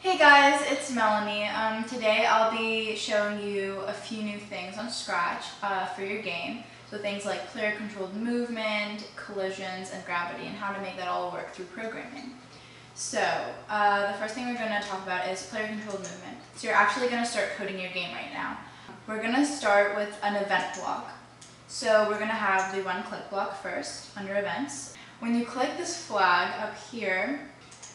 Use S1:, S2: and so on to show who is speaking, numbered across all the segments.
S1: Hey guys, it's Melanie. Um, today I'll be showing you a few new things on Scratch uh, for your game. So things like player controlled movement, collisions, and gravity, and how to make that all work through programming. So uh, the first thing we're going to talk about is player controlled movement. So you're actually going to start coding your game right now. We're going to start with an event block. So we're going to have the one click block first under events. When you click this flag up here,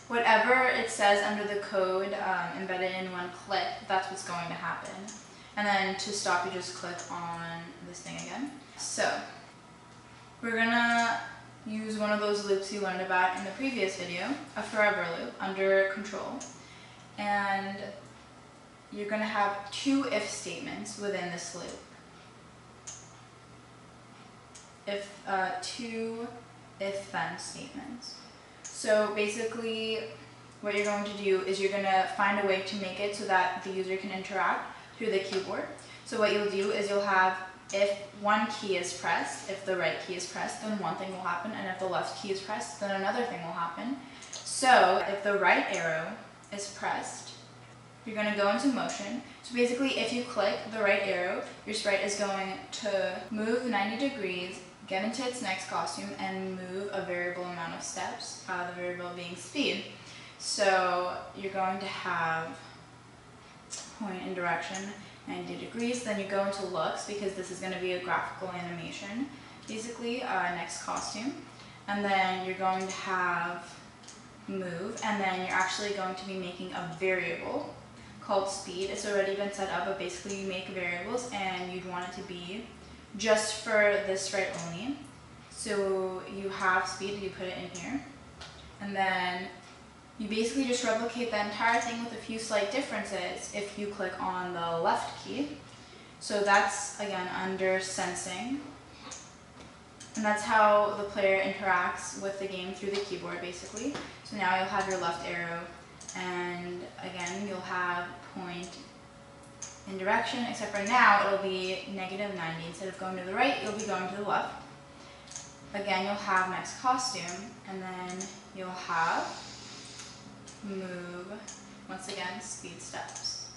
S1: whatever it says under the code um, embedded in one click, that's what's going to happen. And then to stop, you just click on this thing again. So we're gonna use one of those loops you learned about in the previous video, a forever loop under control. And you're gonna have two if statements within this loop. If uh, two if then statements. So basically what you're going to do is you're going to find a way to make it so that the user can interact through the keyboard. So what you'll do is you'll have if one key is pressed, if the right key is pressed, then one thing will happen, and if the left key is pressed, then another thing will happen. So if the right arrow is pressed, you're going to go into motion. So basically if you click the right arrow, your sprite is going to move 90 degrees get into its next costume and move a variable amount of steps, uh, the variable being speed. So you're going to have point in direction 90 degrees, then you go into looks because this is going to be a graphical animation, basically uh, next costume. And then you're going to have move, and then you're actually going to be making a variable called speed. It's already been set up, but basically you make variables and you'd want it to be just for this right only. So you have speed, you put it in here. And then you basically just replicate the entire thing with a few slight differences if you click on the left key. So that's, again, under sensing. And that's how the player interacts with the game through the keyboard, basically. So now you'll have your left arrow, and again, you'll have point in direction, except for now it'll be negative 90. Instead of going to the right, you'll be going to the left. Again, you'll have next costume, and then you'll have move, once again, speed steps.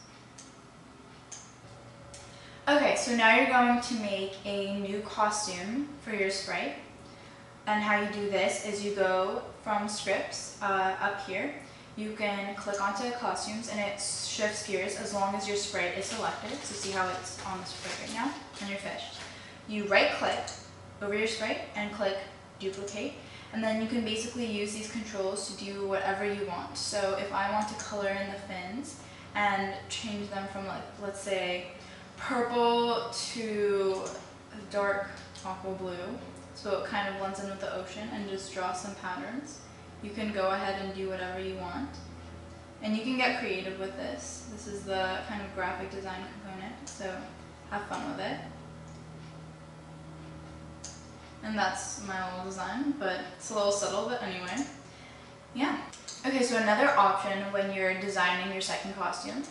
S1: Okay, so now you're going to make a new costume for your sprite. And how you do this is you go from scripts uh, up here, you can click onto costumes and it shifts gears as long as your sprite is selected. So see how it's on the sprite right now and you're fished. You right click over your sprite and click duplicate and then you can basically use these controls to do whatever you want. So if I want to color in the fins and change them from like, let's say purple to dark aqua blue, so it kind of blends in with the ocean and just draw some patterns you can go ahead and do whatever you want. And you can get creative with this. This is the kind of graphic design component, so have fun with it. And that's my little design, but it's a little subtle, but anyway. Yeah. Okay, so another option when you're designing your second costume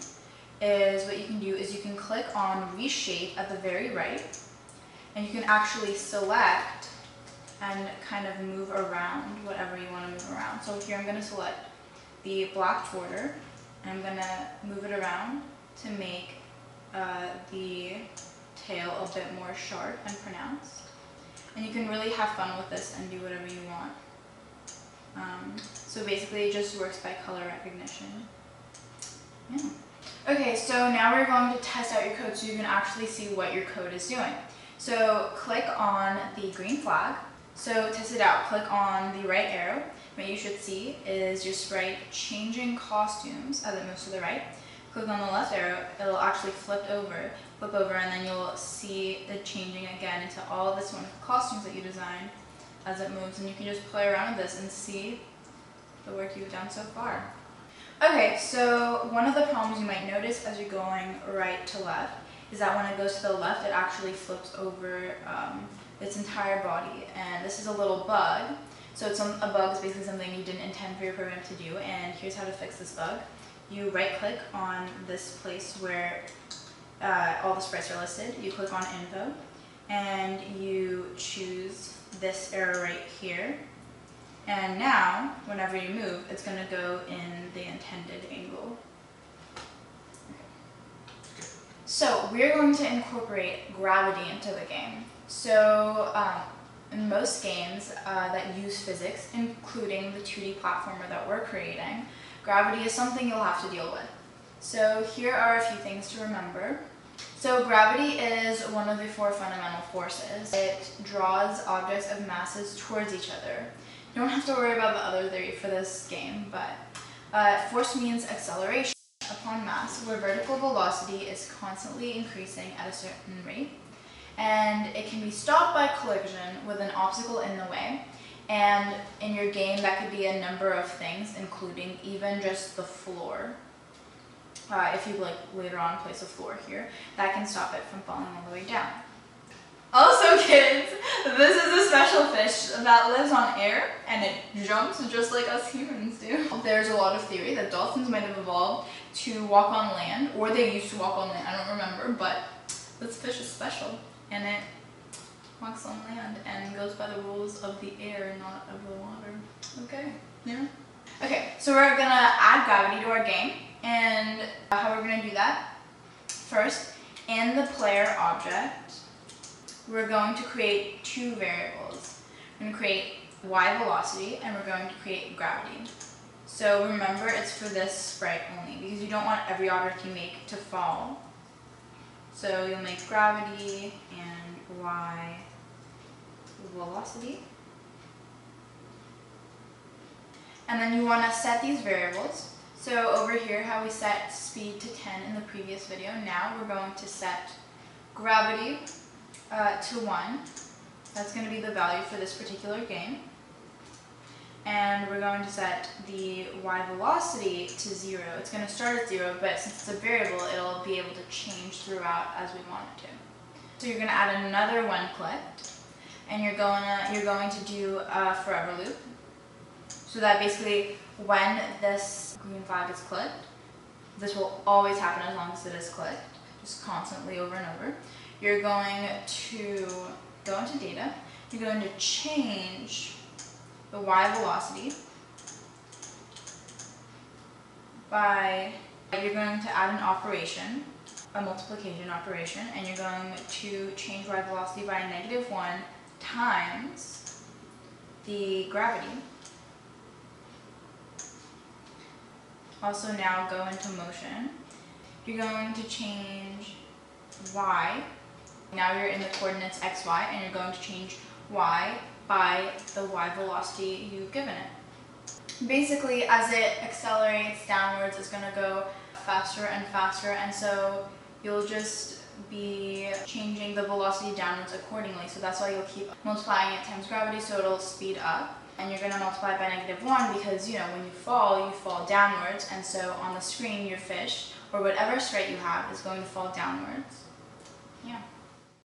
S1: is what you can do is you can click on reshape at the very right, and you can actually select kind of move around whatever you want to move around. So here I'm going to select the black border and I'm going to move it around to make uh, the tail a bit more sharp and pronounced. And you can really have fun with this and do whatever you want. Um, so basically it just works by color recognition. Yeah. Okay, so now we're going to test out your code so you can actually see what your code is doing. So click on the green flag so test it out. Click on the right arrow. What you should see is your sprite changing costumes as it moves to the right. Click on the left arrow, it'll actually flip over, flip over, and then you'll see it changing again into all of this wonderful costumes that you designed as it moves. And you can just play around with this and see the work you've done so far. Okay, so one of the problems you might notice as you're going right to left is that when it goes to the left, it actually flips over um, its entire body. And this is a little bug. So it's a bug is basically something you didn't intend for your program to do. And here's how to fix this bug. You right click on this place where uh, all the sprites are listed. You click on info and you choose this arrow right here. And now, whenever you move, it's going to go in the intended angle. We're going to incorporate gravity into the game. So um, in most games uh, that use physics, including the 2D platformer that we're creating, gravity is something you'll have to deal with. So here are a few things to remember. So gravity is one of the four fundamental forces. It draws objects of masses towards each other. You don't have to worry about the other three for this game, but uh, force means acceleration upon mass, where vertical velocity is constantly increasing at a certain rate. And it can be stopped by collision with an obstacle in the way. And in your game, that could be a number of things, including even just the floor. Uh, if you like later on place a floor here, that can stop it from falling all the way down. Also kids, this is a special fish that lives on air and it jumps just like us humans do. There's a lot of theory that dolphins might have evolved to walk on land, or they used to walk on land, I don't remember, but this fish is special and it walks on land and goes by the rules of the air, not of the water. Okay, yeah. Okay, so we're gonna add gravity to our game and how we're gonna do that. First, in the player object, we're going to create two variables. We're going to create y velocity and we're going to create gravity. So remember it's for this sprite only because you don't want every object you make to fall. So you'll make gravity and y velocity. And then you want to set these variables. So over here how we set speed to 10 in the previous video, now we're going to set gravity uh, to 1. That's going to be the value for this particular game. And we're going to set the y velocity to 0. It's going to start at 0, but since it's a variable, it'll be able to change throughout as we want it to. So you're going to add another one clicked, and you're going to, you're going to do a forever loop. So that basically when this green flag is clicked, this will always happen as long as it is clicked, just constantly over and over you're going to go into data, you're going to change the y velocity by, you're going to add an operation, a multiplication operation, and you're going to change y velocity by negative 1 times the gravity. Also now go into motion. You're going to change y now you're in the coordinates x, y, and you're going to change y by the y velocity you've given it. Basically, as it accelerates downwards, it's going to go faster and faster, and so you'll just be changing the velocity downwards accordingly. So that's why you'll keep multiplying it times gravity, so it'll speed up. And you're going to multiply by negative 1 because, you know, when you fall, you fall downwards. And so on the screen, your fish, or whatever sprite you have, is going to fall downwards. Yeah.